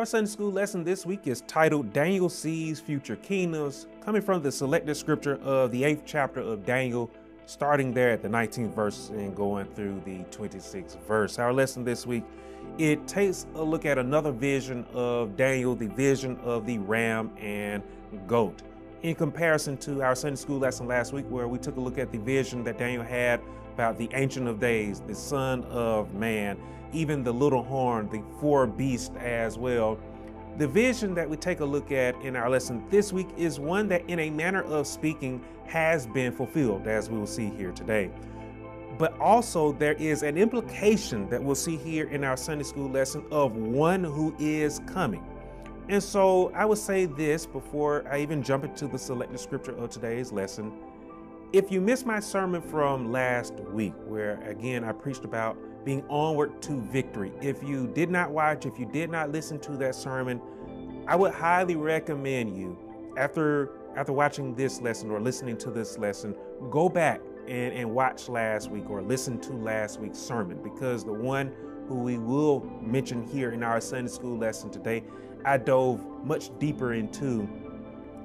Our Sunday school lesson this week is titled Daniel Sees Future Kingdoms, coming from the selected scripture of the eighth chapter of Daniel, starting there at the 19th verse and going through the 26th verse. Our lesson this week, it takes a look at another vision of Daniel, the vision of the ram and goat. In comparison to our Sunday school lesson last week, where we took a look at the vision that Daniel had about the Ancient of Days, the Son of Man, even the little horn, the four beasts as well. The vision that we take a look at in our lesson this week is one that, in a manner of speaking, has been fulfilled, as we will see here today. But also, there is an implication that we'll see here in our Sunday school lesson of one who is coming. And so, I would say this before I even jump into the selected scripture of today's lesson. If you missed my sermon from last week, where again I preached about being onward to victory. If you did not watch, if you did not listen to that sermon, I would highly recommend you after after watching this lesson or listening to this lesson, go back and, and watch last week or listen to last week's sermon because the one who we will mention here in our Sunday school lesson today, I dove much deeper into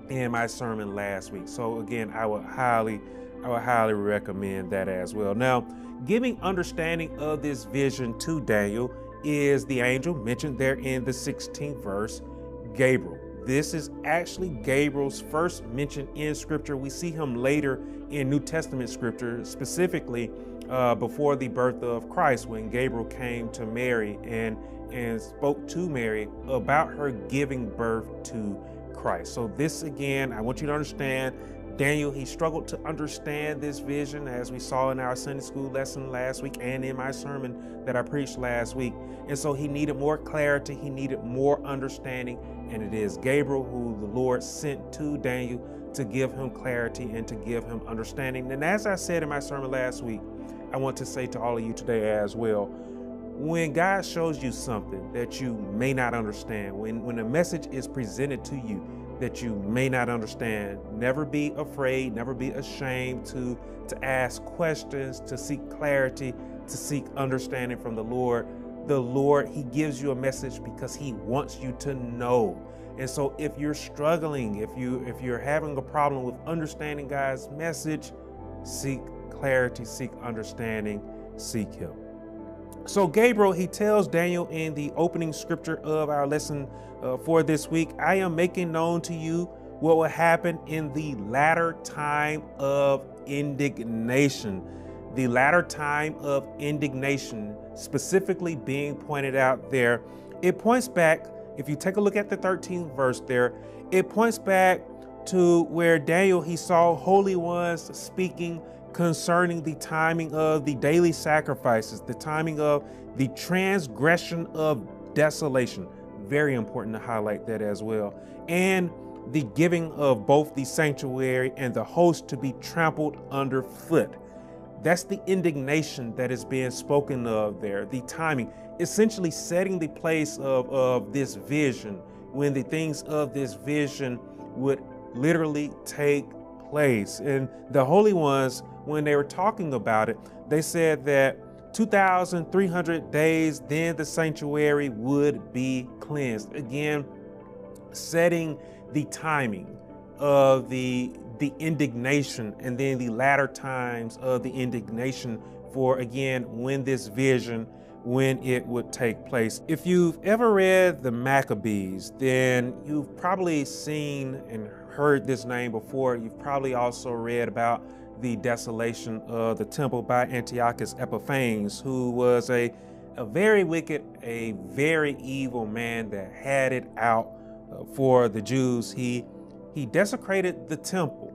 in my sermon last week. So again, I would highly, I would highly recommend that as well. Now, Giving understanding of this vision to Daniel is the angel mentioned there in the 16th verse, Gabriel. This is actually Gabriel's first mention in Scripture. We see him later in New Testament Scripture, specifically uh, before the birth of Christ, when Gabriel came to Mary and and spoke to Mary about her giving birth to Christ. So this again, I want you to understand Daniel, he struggled to understand this vision as we saw in our Sunday school lesson last week and in my sermon that I preached last week. And so he needed more clarity, he needed more understanding. And it is Gabriel who the Lord sent to Daniel to give him clarity and to give him understanding. And as I said in my sermon last week, I want to say to all of you today as well when God shows you something that you may not understand, when, when a message is presented to you that you may not understand. Never be afraid, never be ashamed to, to ask questions, to seek clarity, to seek understanding from the Lord. The Lord, He gives you a message because He wants you to know. And so if you're struggling, if you if you're having a problem with understanding God's message, seek clarity, seek understanding, seek Him. So Gabriel, he tells Daniel in the opening scripture of our lesson uh, for this week, I am making known to you what will happen in the latter time of indignation. The latter time of indignation, specifically being pointed out there, it points back, if you take a look at the 13th verse there, it points back to where Daniel, he saw holy ones speaking concerning the timing of the daily sacrifices, the timing of the transgression of desolation. Very important to highlight that as well. And the giving of both the sanctuary and the host to be trampled underfoot. That's the indignation that is being spoken of there, the timing, essentially setting the place of, of this vision when the things of this vision would literally take place. And the holy ones when they were talking about it, they said that 2,300 days, then the sanctuary would be cleansed. Again, setting the timing of the the indignation and then the latter times of the indignation for again when this vision when it would take place. If you've ever read the Maccabees, then you've probably seen and heard this name before. You've probably also read about the desolation of the temple by Antiochus Epiphanes, who was a, a very wicked, a very evil man that had it out uh, for the Jews. He, he desecrated the temple,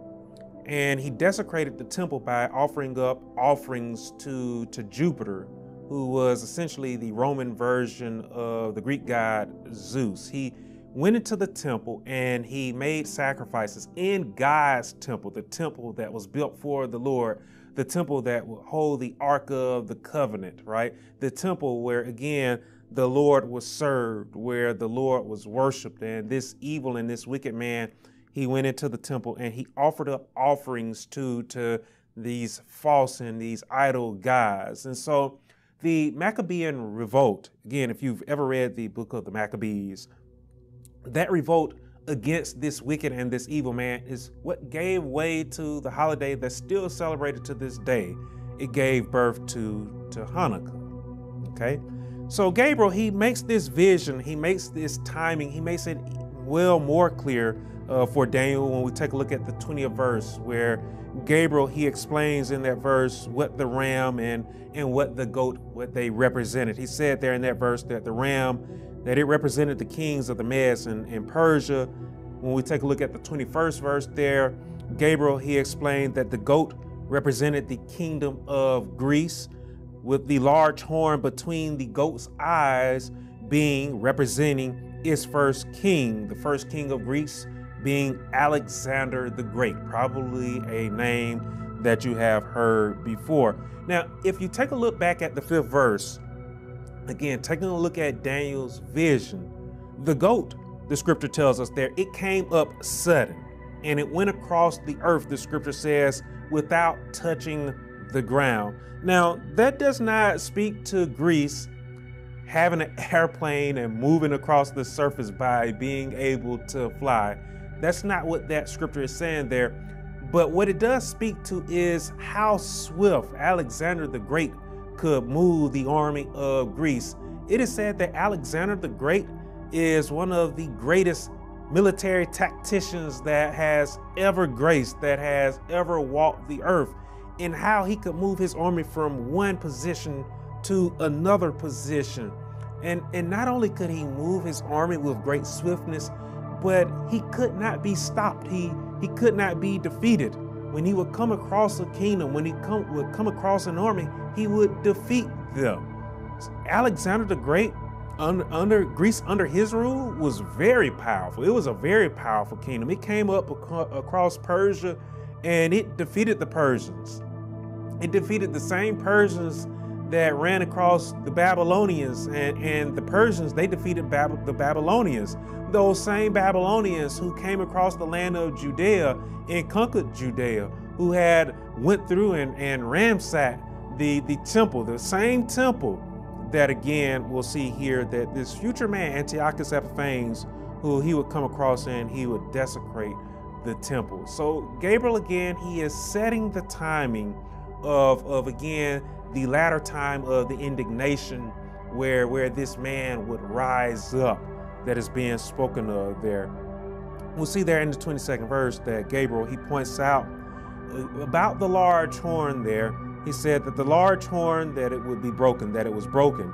and he desecrated the temple by offering up offerings to, to Jupiter, who was essentially the Roman version of the Greek god Zeus. He went into the temple and he made sacrifices in God's temple, the temple that was built for the Lord, the temple that would hold the Ark of the Covenant, right? The temple where, again, the Lord was served, where the Lord was worshiped. And this evil and this wicked man, he went into the temple and he offered up offerings to, to these false and these idol gods. And so the Maccabean revolt, again, if you've ever read the book of the Maccabees, that revolt against this wicked and this evil man is what gave way to the holiday that's still celebrated to this day. It gave birth to, to Hanukkah. Okay? So Gabriel, he makes this vision, he makes this timing, he makes it well more clear uh, for Daniel when we take a look at the 20th verse where Gabriel he explains in that verse what the ram and and what the goat what they represented. He said there in that verse that the ram that it represented the kings of the Medes and, and Persia. When we take a look at the 21st verse there, Gabriel he explained that the goat represented the kingdom of Greece with the large horn between the goat's eyes being representing its first king, the first king of Greece being Alexander the Great, probably a name that you have heard before. Now, if you take a look back at the fifth verse, again, taking a look at Daniel's vision, the goat, the scripture tells us there, it came up sudden and it went across the earth, the scripture says, without touching the ground. Now, that does not speak to Greece having an airplane and moving across the surface by being able to fly. That's not what that scripture is saying there. But what it does speak to is how swift Alexander the Great could move the army of Greece. It is said that Alexander the Great is one of the greatest military tacticians that has ever graced, that has ever walked the earth, and how he could move his army from one position to another position. And, and not only could he move his army with great swiftness, but he could not be stopped. He, he could not be defeated. When he would come across a kingdom, when he come, would come across an army, he would defeat them. Alexander the Great, under, under Greece, under his rule, was very powerful. It was a very powerful kingdom. It came up ac across Persia and it defeated the Persians. It defeated the same Persians that ran across the Babylonians and, and the Persians, they defeated Bab the Babylonians. Those same Babylonians who came across the land of Judea and conquered Judea, who had went through and, and ransacked the, the temple, the same temple that again we'll see here that this future man, Antiochus Epiphanes, who he would come across and he would desecrate the temple. So Gabriel again, he is setting the timing of, of again the latter time of the indignation where, where this man would rise up that is being spoken of there. We'll see there in the 22nd verse that Gabriel, he points out uh, about the large horn there. He said that the large horn, that it would be broken, that it was broken.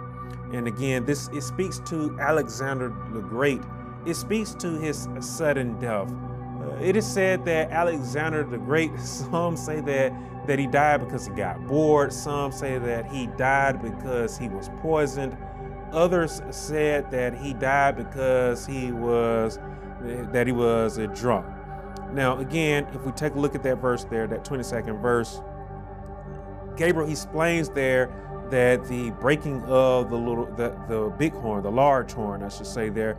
And again, this it speaks to Alexander the Great. It speaks to his sudden death. It is said that Alexander the Great, some say that that he died because he got bored. Some say that he died because he was poisoned. Others said that he died because he was that he was a drunk. Now, again, if we take a look at that verse there, that 22nd verse, Gabriel explains there that the breaking of the little the, the big horn, the large horn, I should say there,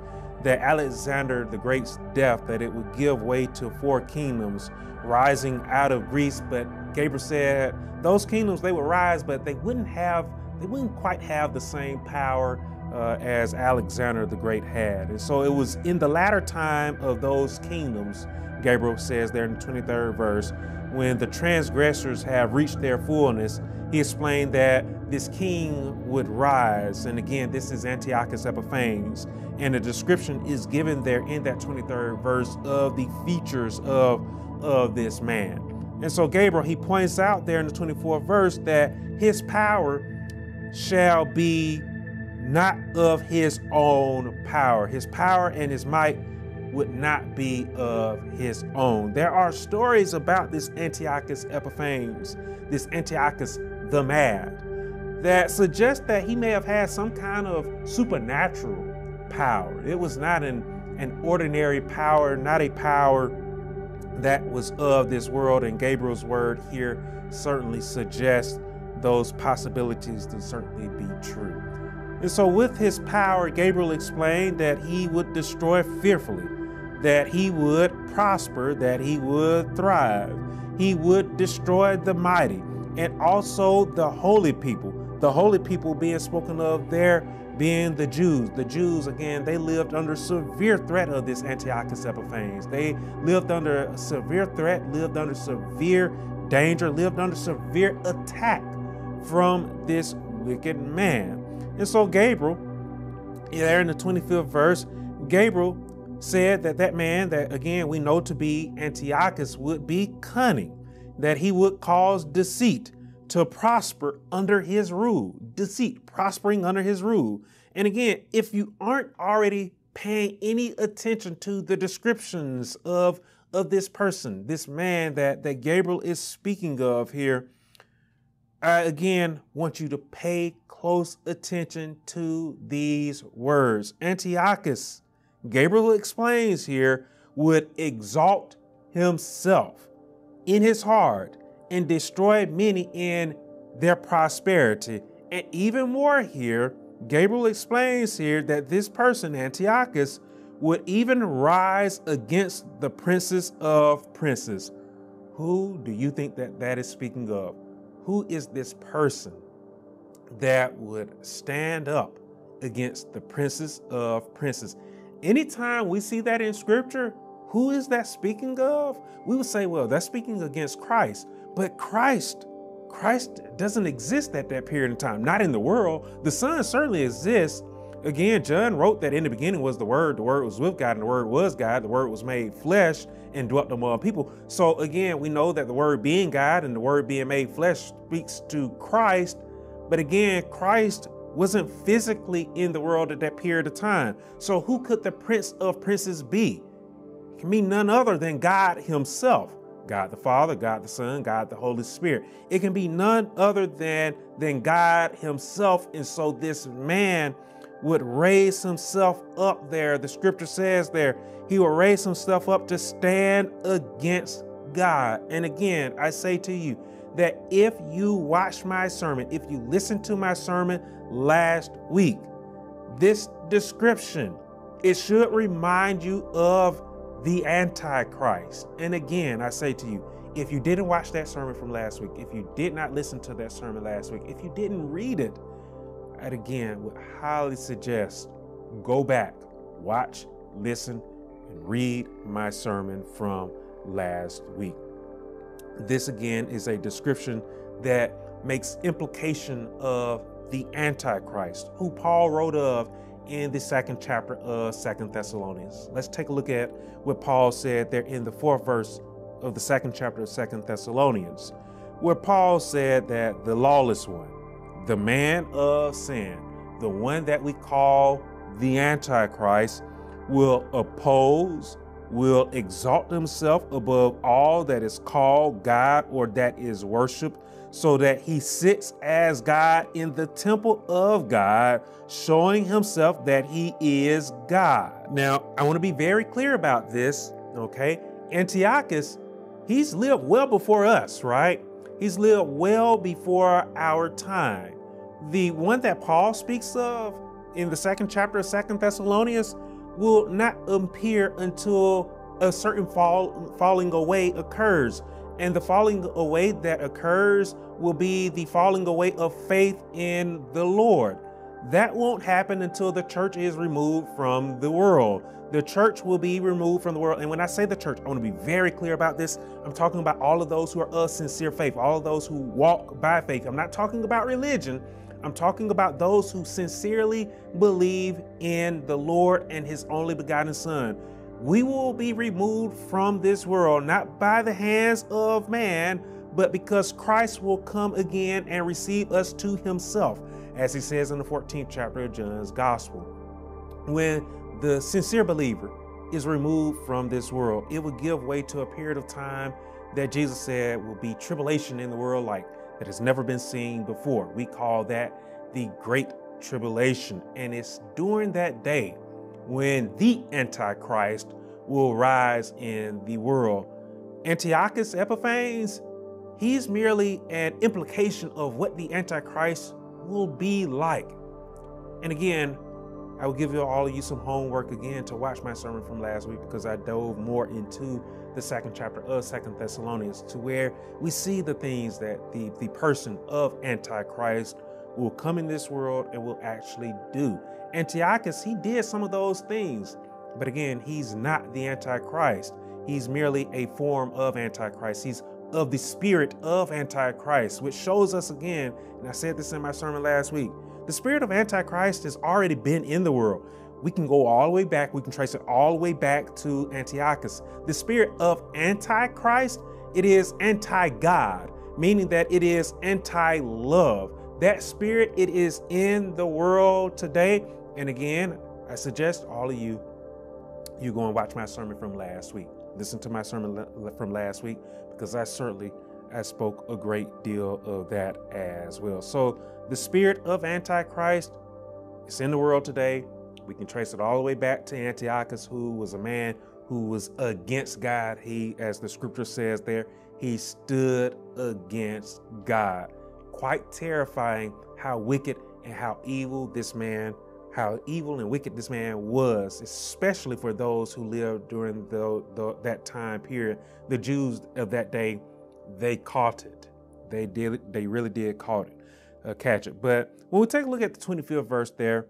that Alexander the Great's death, that it would give way to four kingdoms rising out of Greece. But Gabriel said those kingdoms they would rise, but they wouldn't have, they wouldn't quite have the same power uh, as Alexander the Great had. And so it was in the latter time of those kingdoms, Gabriel says there in the 23rd verse, when the transgressors have reached their fullness, he explained that this king would rise. And again, this is Antiochus Epiphanes. And the description is given there in that 23rd verse of the features of, of this man. And so Gabriel, he points out there in the 24th verse that his power shall be not of his own power. His power and his might would not be of his own. There are stories about this Antiochus Epiphanes, this Antiochus the Mad, that suggest that he may have had some kind of supernatural power. It was not an, an ordinary power, not a power that was of this world. And Gabriel's word here certainly suggests those possibilities to certainly be true. And so, with his power, Gabriel explained that he would destroy fearfully, that he would prosper, that he would thrive, he would destroy the mighty, and also the holy people. The holy people being spoken of there being the Jews. The Jews, again, they lived under severe threat of this Antiochus Epiphanes. They lived under severe threat, lived under severe danger, lived under severe attack from this wicked man. And so Gabriel, there in the 25th verse, Gabriel said that that man that again we know to be Antiochus would be cunning, that he would cause deceit to prosper under his rule. Deceit, prospering under his rule. And again, if you aren't already paying any attention to the descriptions of, of this person, this man that, that Gabriel is speaking of here, I again want you to pay close attention to these words. Antiochus, Gabriel explains here, would exalt himself in his heart and destroy many in their prosperity. And even more here, Gabriel explains here that this person, Antiochus, would even rise against the princes of princes. Who do you think that that is speaking of? Who is this person that would stand up against the princes of princes? Anytime we see that in scripture, who is that speaking of? We would say, well, that's speaking against Christ. But Christ, Christ doesn't exist at that period of time, not in the world. The Son certainly exists. Again, John wrote that in the beginning was the Word, the Word was with God, and the Word was God. The Word was made flesh and dwelt among people. So again, we know that the Word being God and the Word being made flesh speaks to Christ. But again, Christ wasn't physically in the world at that period of time. So who could the Prince of Princes be? It can be none other than God Himself. God the Father, God the Son, God the Holy Spirit. It can be none other than, than God Himself. And so this man would raise himself up there. The scripture says there, he will raise himself up to stand against God. And again, I say to you that if you watch my sermon, if you listen to my sermon last week, this description, it should remind you of the Antichrist. And again, I say to you, if you didn't watch that sermon from last week, if you did not listen to that sermon last week, if you didn't read it, I'd again would highly suggest go back, watch, listen, and read my sermon from last week. This again is a description that makes implication of the Antichrist, who Paul wrote of in the second chapter of Second Thessalonians. Let's take a look at what Paul said there in the fourth verse of the second chapter of Second Thessalonians, where Paul said that the lawless one, the man of sin, the one that we call the Antichrist, will oppose, will exalt himself above all that is called God or that is worshiped so that he sits as God in the temple of God, showing himself that he is God. Now, I want to be very clear about this, okay? Antiochus, he's lived well before us, right? He's lived well before our time. The one that Paul speaks of in the second chapter of Second Thessalonians will not appear until a certain fall, falling away occurs. And the falling away that occurs will be the falling away of faith in the Lord. That won't happen until the church is removed from the world. The church will be removed from the world. And when I say the church, I want to be very clear about this. I'm talking about all of those who are of sincere faith, all of those who walk by faith. I'm not talking about religion. I'm talking about those who sincerely believe in the Lord and his only begotten Son we will be removed from this world, not by the hands of man, but because Christ will come again and receive us to himself, as he says in the 14th chapter of John's Gospel. When the sincere believer is removed from this world, it will give way to a period of time that Jesus said will be tribulation in the world like that has never been seen before. We call that the Great Tribulation. And it's during that day when the Antichrist will rise in the world. Antiochus Epiphanes, he's merely an implication of what the Antichrist will be like. And again, I will give you all of you some homework again to watch my sermon from last week because I dove more into the second chapter of Second Thessalonians to where we see the things that the, the person of Antichrist will come in this world and will actually do. Antiochus, he did some of those things, but again, he's not the Antichrist. He's merely a form of Antichrist. He's of the spirit of Antichrist, which shows us again, and I said this in my sermon last week, the spirit of Antichrist has already been in the world. We can go all the way back, we can trace it all the way back to Antiochus. The spirit of Antichrist, it is anti God, meaning that it is anti love. That spirit, it is in the world today. And again, I suggest all of you, you go and watch my sermon from last week. Listen to my sermon from last week because I certainly I spoke a great deal of that as well. So the spirit of Antichrist is in the world today. We can trace it all the way back to Antiochus, who was a man who was against God. He, as the scripture says there, he stood against God. Quite terrifying how wicked and how evil this man, how evil and wicked this man was, especially for those who lived during the, the, that time period. The Jews of that day, they caught it. They did. They really did caught it, uh, catch it. But when we take a look at the 25th verse there,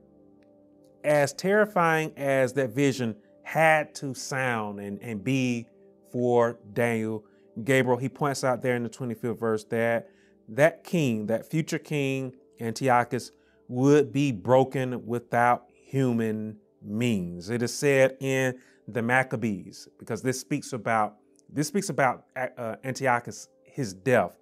as terrifying as that vision had to sound and, and be for Daniel, Gabriel, he points out there in the 25th verse that that king, that future king, Antiochus, would be broken without human means. It is said in the Maccabees, because this speaks about this speaks about uh, Antiochus, his death.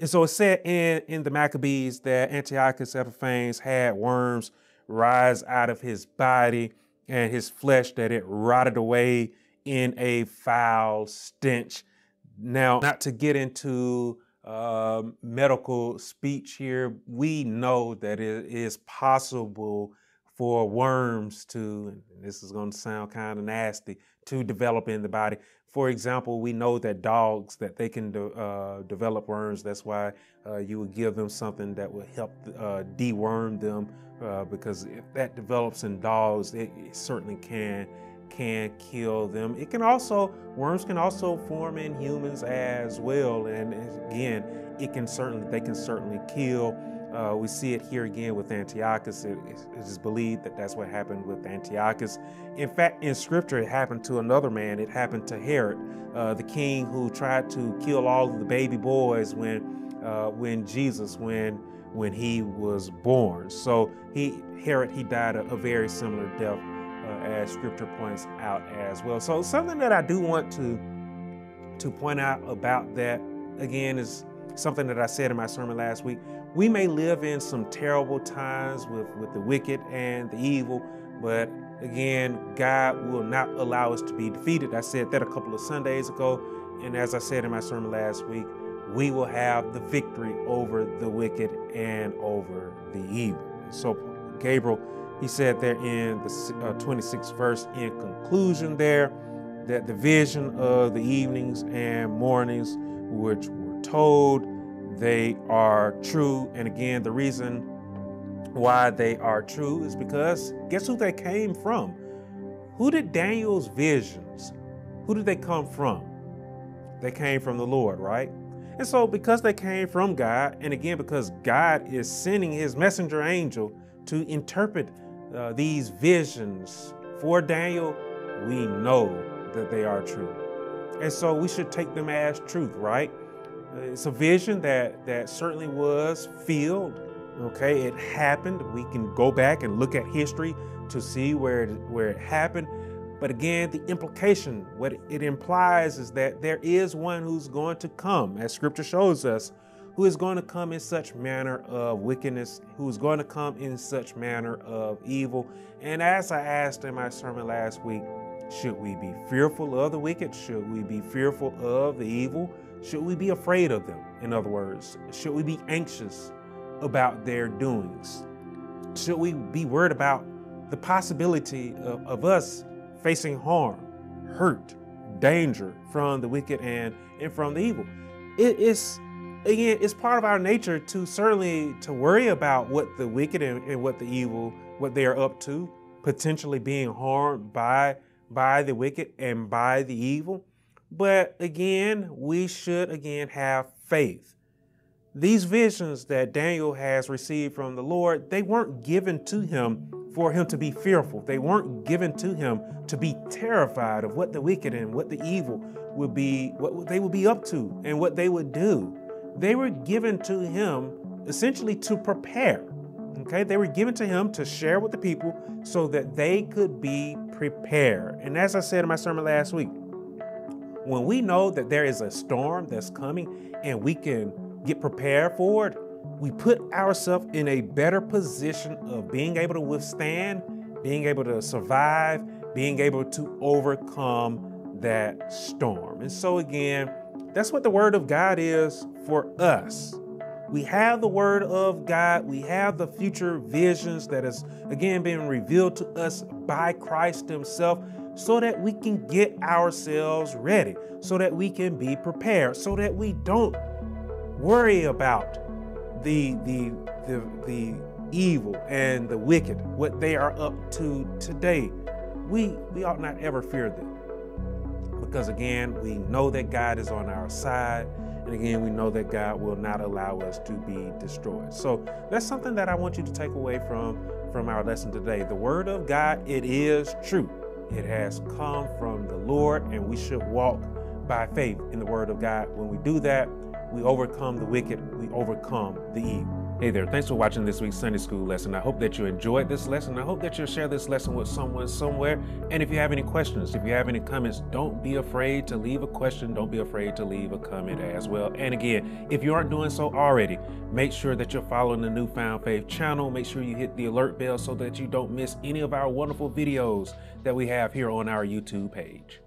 And so it said in, in the Maccabees that Antiochus Epiphanes had worms rise out of his body and his flesh, that it rotted away in a foul stench. Now, not to get into uh, medical speech here, we know that it is possible for worms to, and this is going to sound kind of nasty, to develop in the body. For example, we know that dogs that they can de- uh, develop worms. That's why uh, you would give them something that will help uh, deworm them, uh, because if that develops in dogs, it, it, certainly can can kill them. It can also worms can also form in humans as well, and again, it can certainly they can certainly kill. Uh, we see it here again with Antiochus. It, it is believed that that's what happened with Antiochus. In fact, in scripture, it happened to another man. It happened to Herod, uh, the king who tried to kill all of the baby boys when, uh, when Jesus, when, when he was born. So he, Herod, he died a, a very similar death Uh, as scripture points out as well. So something that I do want to, to point out about that again is something that I said in my sermon last week. We may live in some terrible times with, with the wicked and the evil, but again, God will not allow us to be defeated. I said that a couple of Sundays ago. And as I said in my sermon last week, we will have the victory over the wicked and over the evil. So, Gabriel, he said there in the uh, 26th verse, in conclusion, there, that the vision of the evenings and mornings, which were told they are true. And again, the reason why they are true is because guess who they came from? Who did Daniel's visions, who did they come from? They came from the Lord, right? And so, because they came from God, and again, because God is sending his messenger angel to interpret uh, these visions for Daniel, we know that they are true. And so, we should take them as truth, right? It's a vision that, that certainly was filled. Okay, it happened. We can go back and look at history to see where it, where it happened. But again, the implication, what it implies is that there is one who's going to come, as scripture shows us, who is going to come in such manner of wickedness, who is going to come in such manner of evil. And as I asked in my sermon last week, should we be fearful of the wicked? Should we be fearful of the evil? Should we be afraid of them? In other words, should we be anxious about their doings? Should we be worried about the possibility of, of us facing harm, hurt, danger from the wicked and, and from the evil? It is again, it's part of our nature to certainly to worry about what the wicked and, and what the evil, what they are up to, potentially being harmed by by the wicked and by the evil. But again, we should again have faith these visions that Daniel has received from the Lord, they weren't given to him for him to be fearful. They weren't given to him to be terrified of what the wicked and what the evil would be, what they would be up to and what they would do. They were given to him essentially to prepare. Okay, they were given to him to share with the people so that they could be prepared. And as I said in my sermon last week, when we know that there is a storm that's coming and we can get prepared for it, we put ourselves in a better position of being able to withstand, being able to survive, being able to overcome that storm. And so, again, that's what the Word of God is for us. We have the Word of God, we have the future visions that is again being revealed to us by Christ Himself so that we can get ourselves ready, so that we can be prepared, so that we don't worry about the the the, the evil and the wicked, what they are up to today. We we ought not ever fear them. Because again, we know that God is on our side. And again, we know that God will not allow us to be destroyed. So that's something that I want you to take away from, from our lesson today. The word of God, it is true. It has come from the Lord, and we should walk by faith in the word of God. When we do that, we overcome the wicked, we overcome the evil. Hey there, thanks for watching this week's Sunday School lesson. I hope that you enjoyed this lesson. I hope that you'll share this lesson with someone somewhere. And if you have any questions, if you have any comments, don't be afraid to leave a question. Don't be afraid to leave a comment as well. And again, if you aren't doing so already, make sure that you're following the New Found Faith channel. Make sure you hit the alert bell so that you don't miss any of our wonderful videos that we have here on our YouTube page.